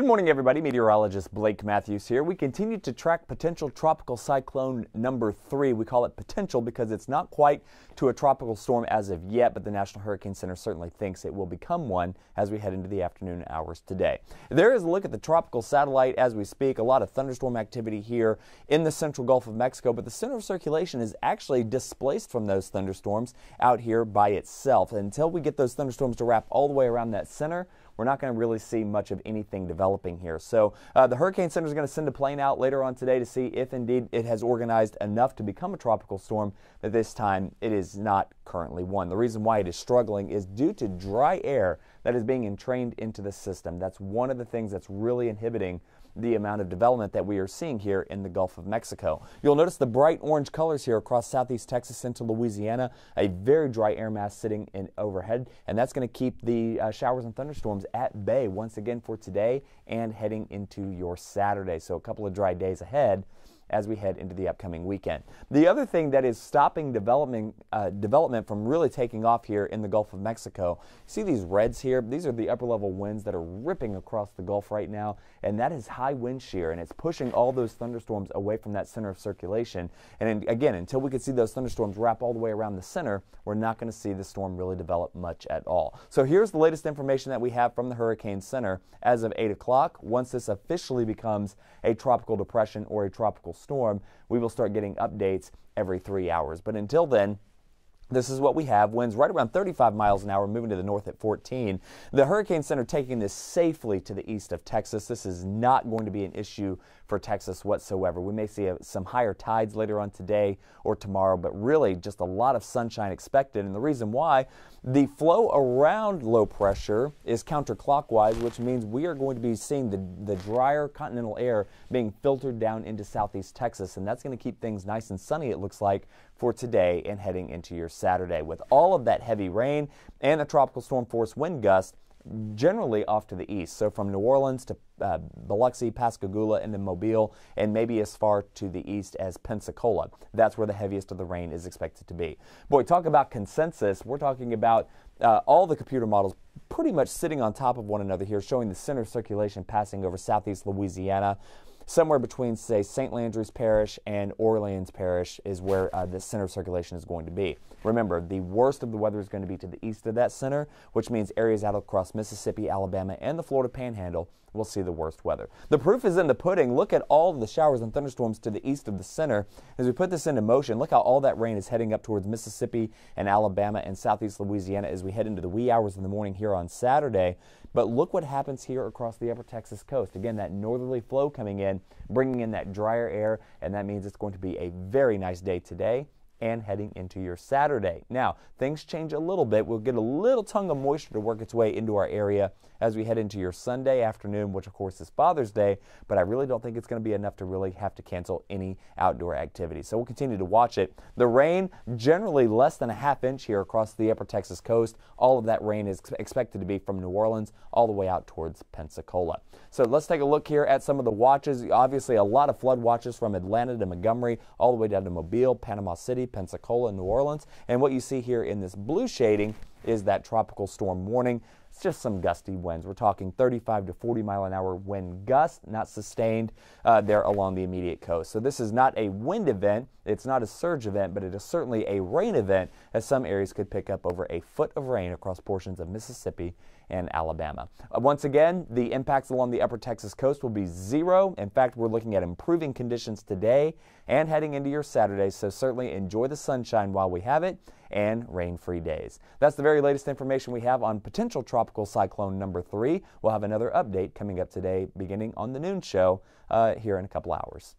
Good morning, everybody. Meteorologist Blake Mathews here. We continue to track potential tropical cyclone number three. We call it potential because it's not quite to a tropical storm as of yet, but the National Hurricane Center certainly thinks it will become one as we head into the afternoon hours today. There is a look at the tropical satellite as we speak. A lot of thunderstorm activity here in the central Gulf of Mexico, but the center of circulation is actually displaced from those thunderstorms out here by itself. Until we get those thunderstorms to wrap all the way around that center, we're not going to really see much of anything developing here. So uh, the Hurricane Center is going to send a plane out later on today to see if indeed it has organized enough to become a tropical storm, but this time it is not currently one. The reason why it is struggling is due to dry air that is being entrained into the system. That's one of the things that's really inhibiting the amount of development that we are seeing here in the Gulf of Mexico. You'll notice the bright orange colors here across southeast Texas into Louisiana, a very dry air mass sitting in overhead, and that's going to keep the uh, showers and thunderstorms at bay once again for today and heading into your Saturday. So a couple of dry days ahead as we head into the upcoming weekend. The other thing that is stopping development, uh, development from really taking off here in the Gulf of Mexico, see these reds here? These are the upper level winds that are ripping across the Gulf right now, and that is high wind shear, and it's pushing all those thunderstorms away from that center of circulation. And again, until we can see those thunderstorms wrap all the way around the center, we're not going to see the storm really develop much at all. So here's the latest information that we have from the Hurricane Center as of 8 o'clock. Once this officially becomes a tropical depression or a tropical storm, we will start getting updates every three hours. But until then, this is what we have. Winds right around 35 miles an hour, moving to the north at 14. The Hurricane Center taking this safely to the east of Texas. This is not going to be an issue for Texas whatsoever. We may see a, some higher tides later on today or tomorrow, but really just a lot of sunshine expected. And the reason why, the flow around low pressure is counterclockwise, which means we are going to be seeing the, the drier continental air being filtered down into southeast Texas, and that's going to keep things nice and sunny, it looks like, for today and heading into your Saturday. With all of that heavy rain and the tropical storm force wind gust, generally off to the east. So from New Orleans to uh, Biloxi, Pascagoula, and then Mobile, and maybe as far to the east as Pensacola. That's where the heaviest of the rain is expected to be. Boy, talk about consensus. We're talking about uh, all the computer models pretty much sitting on top of one another here, showing the center of circulation passing over southeast Louisiana somewhere between, say, St. Landry's Parish and Orleans Parish is where uh, the center of circulation is going to be. Remember, the worst of the weather is going to be to the east of that center, which means areas out across Mississippi, Alabama, and the Florida Panhandle will see the worst weather. The proof is in the pudding. Look at all the showers and thunderstorms to the east of the center. As we put this into motion, look how all that rain is heading up towards Mississippi and Alabama and southeast Louisiana as we head into the wee hours of the morning here on Saturday. But look what happens here across the upper Texas coast. Again, that northerly flow coming in, bringing in that drier air, and that means it's going to be a very nice day today and heading into your Saturday. Now, things change a little bit. We'll get a little tongue of moisture to work its way into our area as we head into your Sunday afternoon, which of course is Father's Day, but I really don't think it's going to be enough to really have to cancel any outdoor activities. So we'll continue to watch it. The rain, generally less than a half inch here across the upper Texas coast. All of that rain is expected to be from New Orleans all the way out towards Pensacola. So let's take a look here at some of the watches. Obviously, a lot of flood watches from Atlanta to Montgomery, all the way down to Mobile, Panama City, Pensacola, New Orleans. And what you see here in this blue shading is that tropical storm warning. It's just some gusty winds. We're talking 35 to 40 mile an hour wind gust, not sustained uh, there along the immediate coast. So this is not a wind event. It's not a surge event, but it is certainly a rain event as some areas could pick up over a foot of rain across portions of Mississippi and Alabama. Uh, once again, the impacts along the upper Texas coast will be zero. In fact, we're looking at improving conditions today and heading into your Saturday, so certainly enjoy the sunshine while we have it and rain-free days. That's the very latest information we have on potential tropical cyclone number three. We'll have another update coming up today beginning on the noon show uh, here in a couple hours.